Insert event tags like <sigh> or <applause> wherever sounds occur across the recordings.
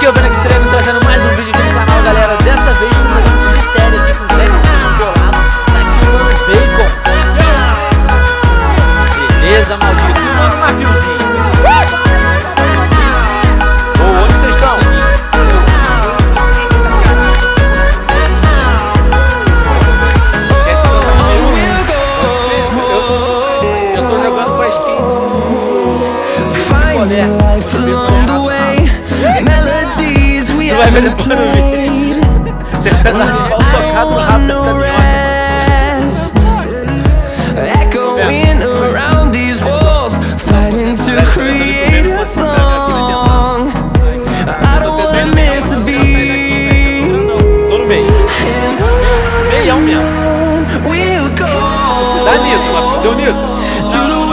Aqui é o Venex Extreme trazendo mais um vídeo aqui no canal, galera. Dessa vez estamos jogando de Mitério aqui com o Vex bolado. Tá aqui o Bacon. Beleza, maldito. Mano Mafiozinho. Ô, onde vocês estão? Eu tô jogando com a skin. Finding life vai ver depois no vídeo. pedaço de pau socado no rabo da caminhonete. rest. Echoing around these walls, fighting to create a song. I don't wanna miss a beat. Tô no meio. And Meião mesmo. on we'll go. Dá nitro, Mafio. Deu nitro.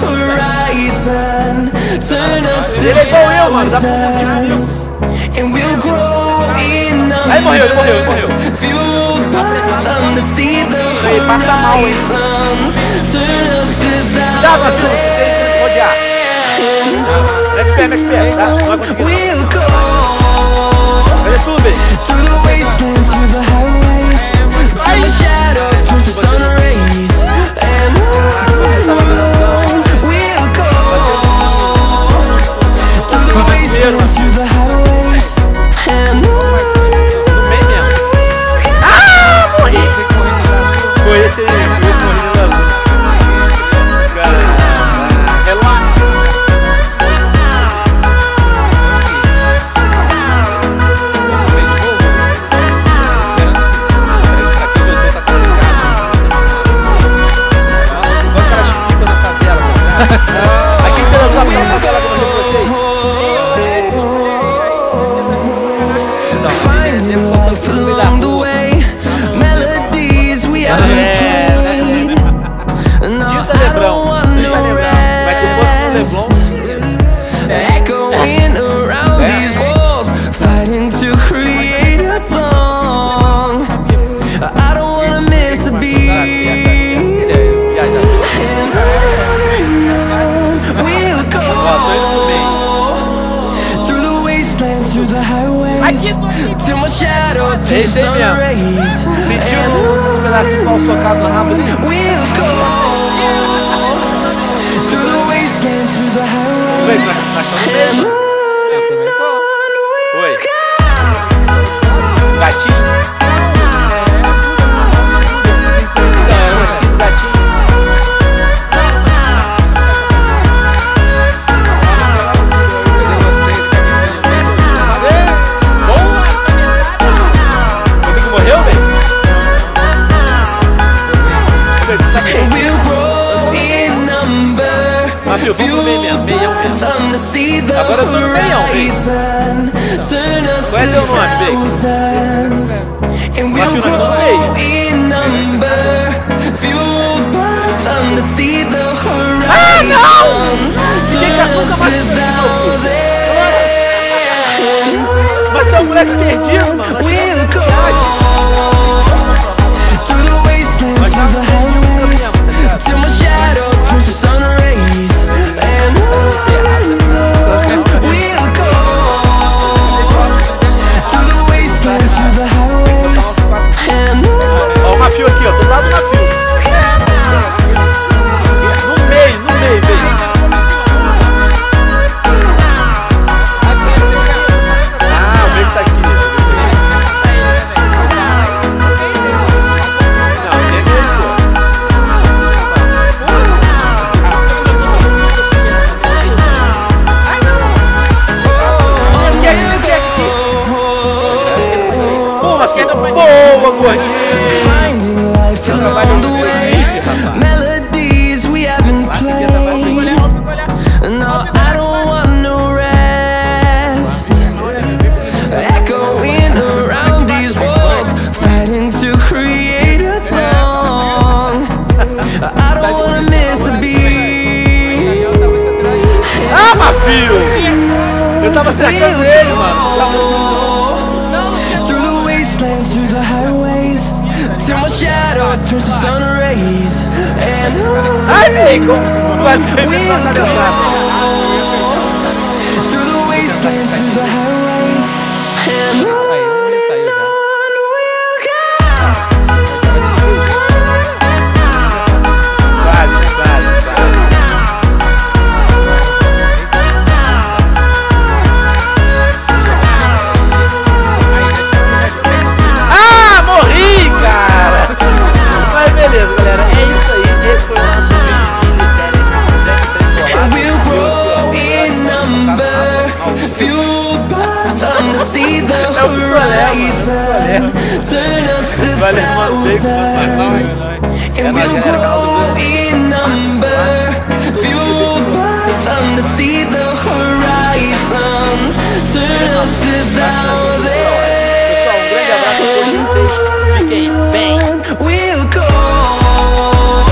horizon, turn us to thousands, and we'll grow in number. Aí morreu, ele morreu, ele morreu. Fueled tá by them to see the horizon, turn us to thousands. Back to back, back to. Tá? Não vai conseguir. Não. YouTube. Mas se fosse pro rest Leblon, Echoing around these walls, fighting to create a song. I don't wanna miss a tá certo, tá beat. certo. Ele é viajador. And on we'll Ó, tô indo pro meio. go through the wastelands, through the highways, till my shadow turns sun rays. Sentiu And um pedaço de pau socado no rabo ali? we'll go Vem, nós estamos tá vamos pro meio mesmo, meião mesmo. Them to see the Agora eu tô no meião, velho. horizon. Turn us Qual é teu nome, thousands. And we'll nós estamos meio. in number. Fueled by them to see the horizon. Ah, não! Ninguém us nunca mais to fez isso, thousands. Mas tu é um moleque perdido, mano. I don't wanna miss a beat. Ah, Mafio! Eu tava cercando ele, mano. Through the wastelands, through the highways, till my shadow turns to sun rays. And Ai, amigo! Quase que ele tá fueled by to see the <laughs> horizon. Turn us to thousands, and we'll grow